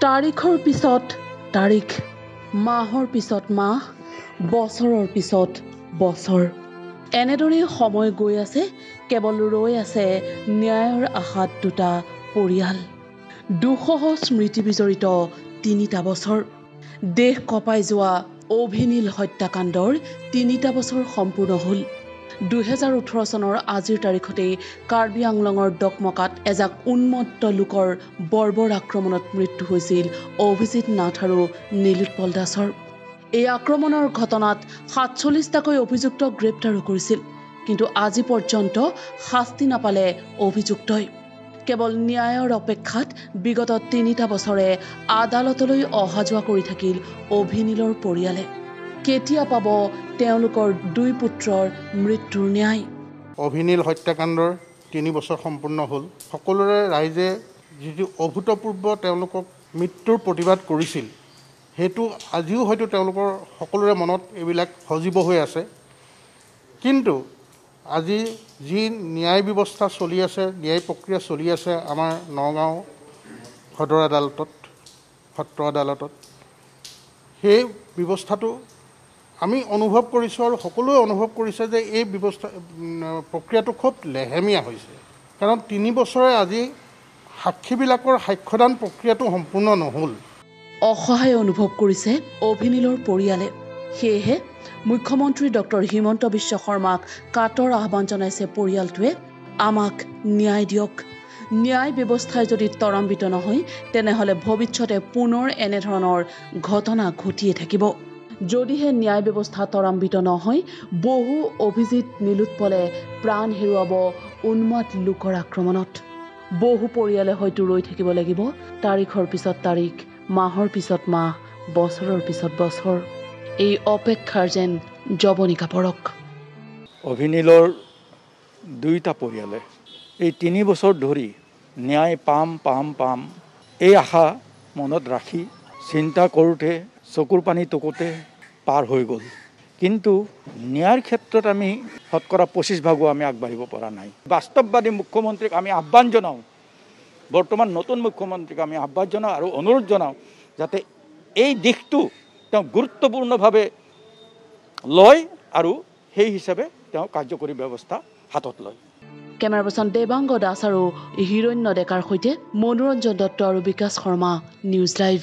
তাৰিখৰ পিছত তাৰিখ মাহৰ পিছত মাহ বছৰৰ পিছত বছৰ। এনেদৰেই সময় গৈ আছে কেৱল ৰৈ আছে ন্যায়ৰ আশাত দুটা পৰিয়াল। দুশহ স্মৃতি বিজড়িত তিনিটা বছৰ। দেশ কঁপাই যোৱা অভিনীল হত্যাকাণ্ডৰ তিনিটা বছৰ সম্পূৰ্ণ হ'ল। দুহেজাৰ ওঠৰ চনৰ আজিৰ তাৰিখতেই কাৰ্বি আংলঙৰ ডকমকাত এজাক উন্মত্ত লোকৰ বৰ্বৰ আক্ৰমণত মৃত্যু হৈছিল অভিজিত নাথ আৰু নীলোৎপল দাসৰ। এই আক্ৰমণৰ ঘটনাত সাতচল্লিছটাকৈ অভিযুক্তক গ্ৰেপ্তাৰো কৰিছিল কিন্তু আজি পৰ্যন্ত শাস্তি নাপালে অভিযুক্তই। কেৱল ন্যায়ৰ অপেক্ষাত বিগত তিনিটা বছৰে আদালতলৈ অহা যোৱা কৰি থাকিল অভিনীলৰ পৰিয়ালে। কেতিয়া পাব তেওঁলোকৰ দুই পুত্ৰৰ মৃত্যুৰ ন্যায়? অভিনীল হত্যাকাণ্ডৰ তিনি বছৰ সম্পূৰ্ণ হ'ল। সকলোৰে ৰাইজে যিটো অভূতপূৰ্ব তেওঁলোকক মৃত্যুৰ প্ৰতিবাদ কৰিছিল সেইটো আজিও হয়তো তেওঁলোকৰ সকলোৰে মনত এইবিলাক সজীৱ হৈ আছে। কিন্তু আজি যি ন্যায় ব্যৱস্থা চলি আছে ন্যায় প্ৰক্ৰিয়া চলি আছে আমাৰ নগাঁও সদৰ আদালতত সত্ৰ আদালতত সেই ব্যৱস্থাটো আমি অনুভৱ কৰিছোঁ আৰু সকলোৱে অনুভৱ কৰিছে যে এই ব্যৱস্থা প্ৰক্ৰিয়াটো খুব লেহেমীয়া হৈছে। কাৰণ তিনি বছৰে আজি সাক্ষীবিলাকৰ সাক্ষ্যদান প্ৰক্ৰিয়াটো সম্পূৰ্ণ নহ'ল। অসহায় অনুভৱ কৰিছে অভিনীলৰ পৰিয়ালে। সেয়েহে মুখ্যমন্ত্ৰী ডক্টৰ হিমন্ত বিশ্ব শৰ্মাক কাটৰ আহ্বান জনাইছে পৰিয়ালটোৱে। আমাক ন্যায় দিয়ক। ন্যায় ব্যৱস্থাই যদি ত্বৰান্বিত নহয় তেনেহ'লে ভৱিষ্যতে পুনৰ এনেধৰণৰ ঘটনা ঘটিয়ে থাকিব। যদিহে ন্যায় ব্যৱস্থা ত্বৰান্বিত নহয় বহু অভিজিত নীলোৎপলে প্ৰাণ হেৰুৱাব উন্মাদ লোকৰ আক্ৰমণত। বহু পৰিয়ালে হয়তো ৰৈ থাকিব লাগিব তাৰিখৰ পিছত তাৰিখ মাহৰ পিছত মাহ বছৰৰ পিছত বছৰ। এই অপেক্ষাৰ যেন জৱনিকা পৰক। অভিনীলৰ দুয়োটা পৰিয়ালে এই তিনি বছৰ ধৰি ন্যায় পাম পাম পাম এই আশা মনত ৰাখি চিন্তা কৰোঁতে চকুৰ পানী টকোতে পাৰ হৈ গ'ল। কিন্তু ন্যায়ৰ ক্ষেত্ৰত আমি শতকৰা পঁচিছ ভাগো আমি আগবাঢ়িব পৰা নাই। বাস্তৱবাদী মুখ্যমন্ত্ৰীক আমি আহ্বান জনাওঁ। বৰ্তমান নতুন মুখ্যমন্ত্ৰীক আমি আহ্বান জনাওঁ আৰু অনুৰোধ জনাওঁ যাতে এই দিশটো তেওঁ গুৰুত্বপূৰ্ণভাৱে লয় আৰু সেই হিচাপে তেওঁ কাৰ্যকৰী ব্যৱস্থা হাতত লয়। কেমেৰা পাৰ্চন দেৱাংগ দাস আৰু হিৰণ্য ডেকাৰ সৈতে মনোৰঞ্জন দত্ত আৰু বিকাশ শৰ্মা নিউজ লাইভ।